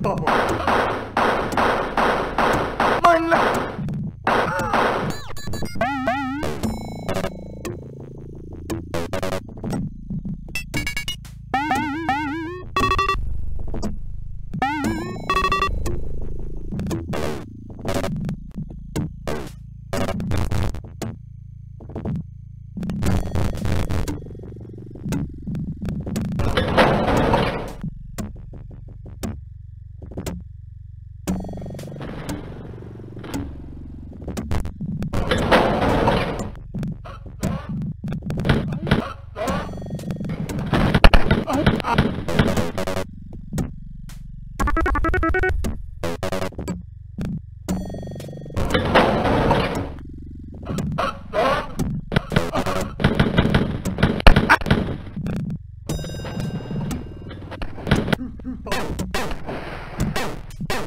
Bubble.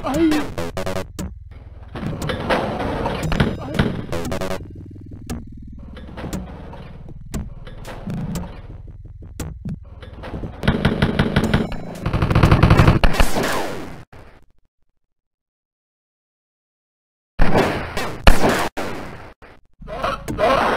Ai. Ah!